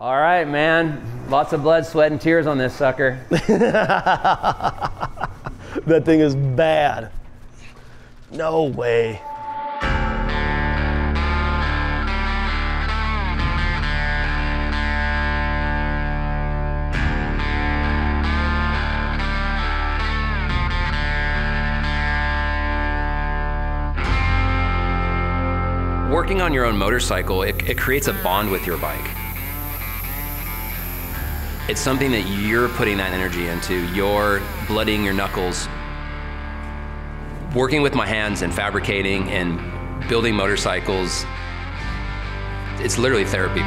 All right, man. Lots of blood, sweat, and tears on this sucker. That thing is bad. No way. Working on your own motorcycle, it, it creates a bond with your bike. It's something that you're putting that energy into. You're bloodying your knuckles. Working with my hands and fabricating and building motorcycles, it's literally therapy.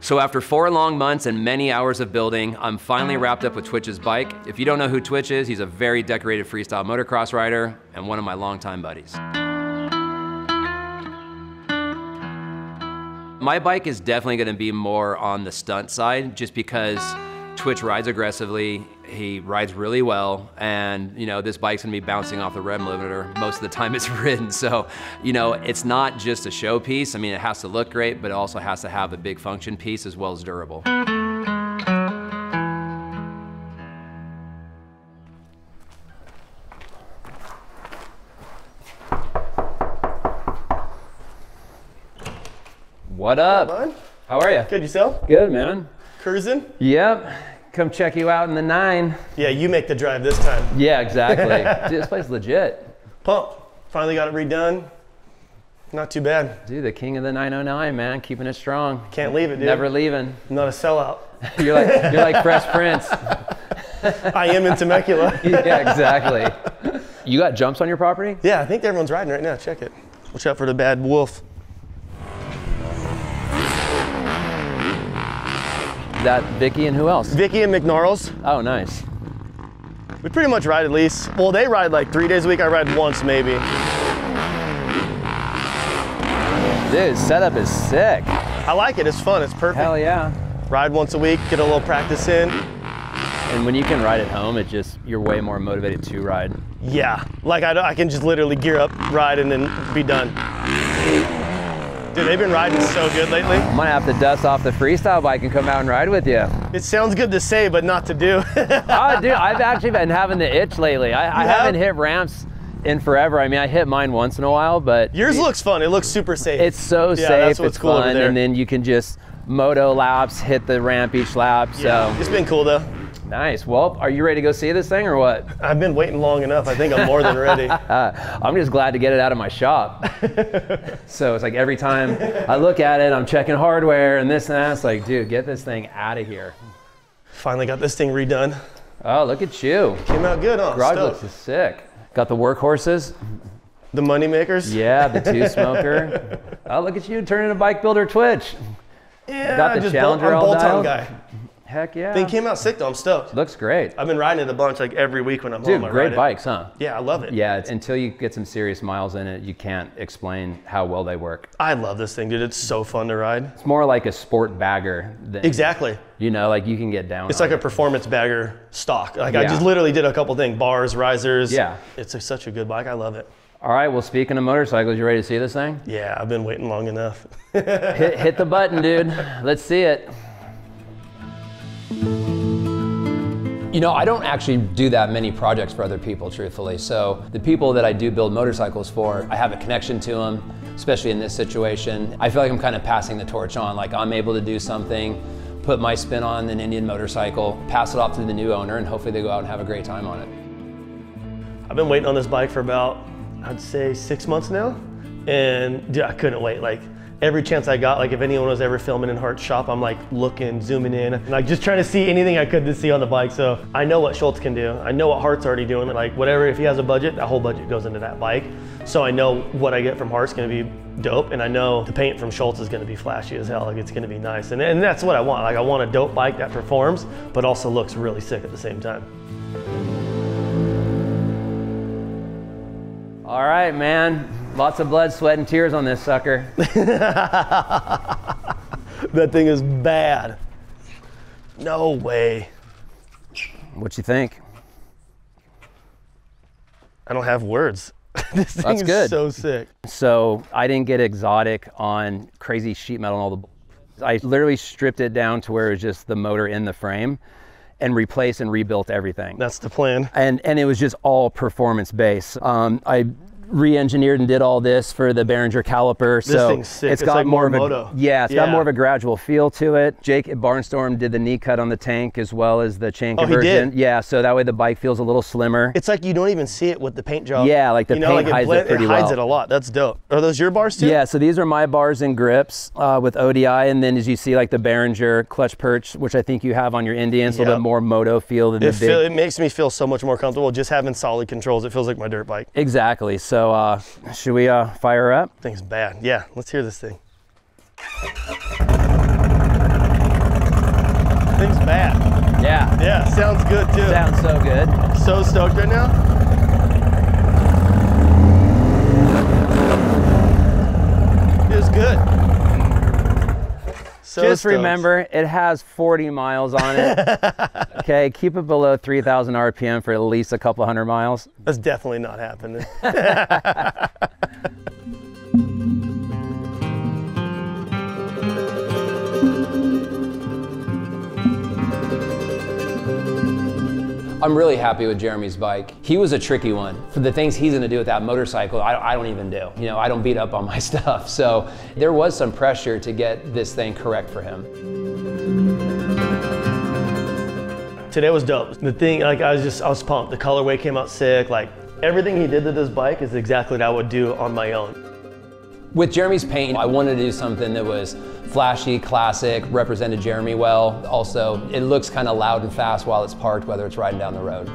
So after four long months and many hours of building, I'm finally wrapped up with Twitch's bike. If you don't know who Twitch is, he's a very decorated freestyle motocross rider and one of my longtime buddies. My bike is definitely gonna be more on the stunt side just because Twitch rides aggressively, he rides really well, and you know, this bike's gonna be bouncing off the rev limiter most of the time it's ridden. So, you know, it's not just a showpiece. I mean, it has to look great, but it also has to have a big function piece as well as durable. What up? How are you? Good yourself? Good, man. Cruising? Yep. Come check you out in the nine. Yeah, you make the drive this time. Yeah, exactly. Dude, this place is legit. Pump. Finally got it redone. Not too bad. Dude, the king of the 909, man, keeping it strong. Can't leave it, dude. Never leaving. I'm not a sellout. You're like you're like Fresh Prince. I am in Temecula. yeah, exactly. You got jumps on your property? yeah, I think everyone's riding right now. Check it. Watch out for the bad wolf. That Vicky and who else? Vicky and McNarls. Oh, nice. We pretty much ride at least. Well, they ride like three days a week. I ride once maybe. Dude, setup is sick. I like it. It's fun. It's perfect. Hell yeah. Ride once a week, get a little practice in. And when you can ride at home, it just you're way more motivated to ride. Yeah, like I, I can just literally gear up, ride, and then be done. Dude, they've been riding so good lately. I might have to dust off the freestyle bike and come out and ride with you. It sounds good to say, but not to do. oh, dude, I've actually been having the itch lately. I, I have? haven't hit ramps in forever. I mean, I hit mine once in a while, but Yours looks fun. It looks super safe. it's so Yeah, safe. that's what's it's cool over fun, there. and then you can just moto laps, hit the ramp each lap. yeah, So it's been cool though. Nice. Well, are you ready to go see this thing or what? I've been waiting long enough. I think I'm more than ready. Uh, I'm just glad to get it out of my shop. so it's like every time I look at it, I'm checking hardware and this and that. It's like, dude, get this thing out of here. Finally got this thing redone. Oh, look at you. Came out good, huh? Garage Stoked. looks sick. Got the workhorses. The money makers. Yeah, the two smoker. oh, look at you turning a bike builder Twitch. Yeah, Got the just Challenger I'm all bolt-on dialed? guy. Heck yeah. Thing came out sick though. I'm stoked. Looks great. I've been riding it a bunch, like every week when I'm Dude, home. I great ride it. bikes, huh? Yeah, I love it. Yeah, it's, until you get some serious miles in it, you can't explain how well they work. I love this thing, dude. It's so fun to ride. It's more like a sport bagger than, Exactly. you know, like you can get down. It's on like a performance bagger stock. Like I just literally did a couple things, bars, risers. Yeah. It's a, such a good bike. I love it. All right, well, speaking of motorcycles, you ready to see this thing? Yeah, I've been waiting long enough. hit, hit the button, dude. Let's see it. You know, I don't actually do that many projects for other people, truthfully. So the people that I do build motorcycles for, I have a connection to them, especially in this situation. I feel like I'm kind of passing the torch on. Like I'm able to do something, put my spin on an Indian motorcycle, pass it off to the new owner, and hopefully they go out and have a great time on it. I've been waiting on this bike for about, I'd say six months now. And dude, I couldn't wait. Like every chance I got, like if anyone was ever filming in Hart's shop, I'm like looking, zooming in, like just trying to see anything I could to see on the bike. So I know what Schultz can do. I know what Hart's already doing. Like whatever, if he has a budget, that whole budget goes into that bike. So I know what I get from Hart's gonna be dope, and I know the paint from Schultz is gonna be flashy as hell. Like it's gonna be nice, and, and that's what I want. Like I want a dope bike that performs, but also looks really sick at the same time. All right, man. Lots of blood, sweat, and tears on this sucker. That thing is bad. No way. What you think? I don't have words. this thing That's is good. so sick. So I didn't get exotic on crazy sheet metal and all the. I literally stripped it down to where it was just the motor in the frame, and replaced and rebuilt everything. That's the plan. and and it was just all performance based. Um, I re-engineered and did all this for the Beringer caliper. This so. It's It's got like more of a Morimoto. yeah, it's got more of a gradual feel to it. Jake at Barnstorm did the knee cut on the tank as well as the chain Oh, he conversion. did? Yeah, so that way the bike feels a little slimmer. It's like you don't even see it with the paint job. Yeah, like the you know, paint like hides it blend- pretty hides well. it a lot. That's dope. Are those your bars too? Yeah, so these are my bars and grips uh, with ODI, and then as you see, like the Beringer clutch perch, which I think you have on your Indians, a little Yep. bit more moto feel than It, the big. feel, it makes me feel so much more comfortable just having solid controls. It feels like my dirt bike. exactly. So uh, should we uh, fire up? Thing's bad. Yeah, let's hear this thing. Thing's bad. Yeah. Yeah, sounds good too. Sounds so good. So stoked right now. Feels good. So Just stoked. remember, it has 40 miles on it. okay, keep it below 3,000 RPM for at least a couple hundred miles. That's definitely not happening. I'm really happy with Jeremy's bike. He was a tricky one. For the things he's gonna do with that motorcycle, I, I don't even do. You know, I don't beat up on my stuff. So there was some pressure to get this thing correct for him. Today was dope. The thing, like I was just, I was pumped. The colorway came out sick. Like everything he did to this bike is exactly what I would do on my own. With Jeremy's paint, I wanted to do something that was flashy, classic, represented Jeremy well. Also, it looks kind of loud and fast while it's parked, whether it's riding down the road.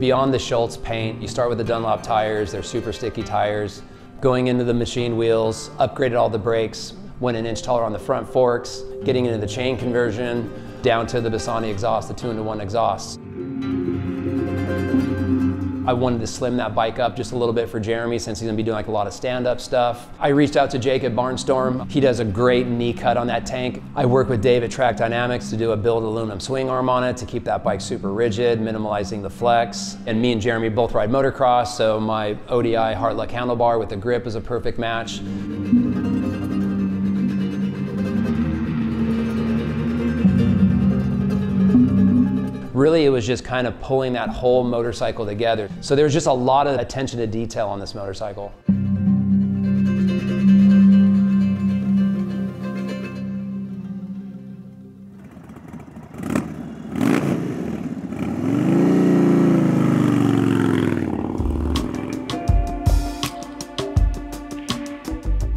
Beyond the Schultz paint, you start with the Dunlop tires, they're super sticky tires. Going into the machine wheels, upgraded all the brakes, went an inch taller on the front forks, getting into the chain conversion, down to the Bassani exhaust, the two into one exhaust. I wanted to slim that bike up just a little bit for Jeremy since he's gonna be doing like a lot of stand-up stuff. I reached out to at Barnstorm. He does a great knee cut on that tank. I work with Dave at Trac Dynamics to do a billet aluminum swing arm on it to keep that bike super rigid, minimalizing the flex. And me and Jeremy both ride motocross, so my ODI Hart Luck handlebar with the grip is a perfect match. Really, it was just kind of pulling that whole motorcycle together. So there was just a lot of attention to detail on this motorcycle.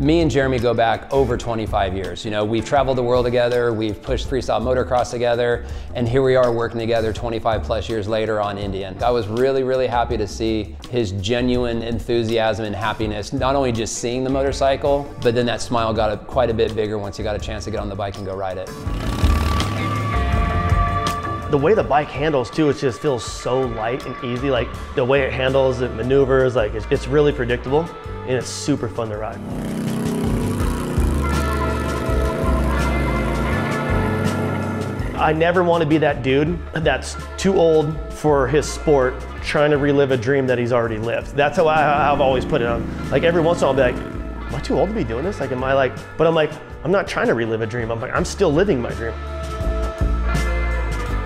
Me and Jeremy go back over 25 years. You know, we've traveled the world together, we've pushed freestyle motocross together, and here we are working together 25 plus years later on Indian. I was really, really happy to see his genuine enthusiasm and happiness, not only just seeing the motorcycle, but then that smile got a, quite a bit bigger once he got a chance to get on the bike and go ride it. The way the bike handles too, it just feels so light and easy. Like the way it handles, it maneuvers, like it's, it's really predictable and it's super fun to ride. I never want to be that dude that's too old for his sport, trying to relive a dream that he's already lived. That's how I, I've always put it on. Like every once in a while, I'll be like, am I too old to be doing this? Like, am I like, but I'm like, I'm not trying to relive a dream. I'm like, I'm still living my dream.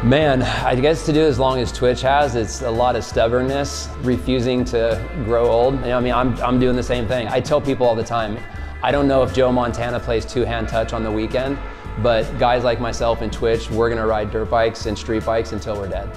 Man, I guess to do as long as Twitch has, it's a lot of stubbornness, refusing to grow old. You know, I mean, I'm, I'm doing the same thing. I tell people all the time, I don't know if Joe Montana plays two-hand touch on the weekend, but guys like myself and Twitch, we're gonna ride dirt bikes and street bikes until we're dead.